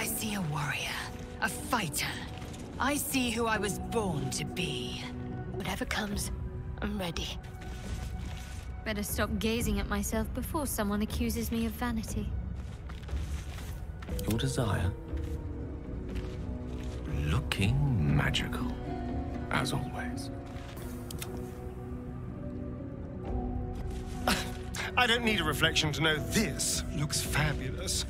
I see a warrior, a fighter. I see who I was born to be. Whatever comes, I'm ready. Better stop gazing at myself before someone accuses me of vanity. Your desire? Looking magical, as always. I don't need a reflection to know this looks fabulous.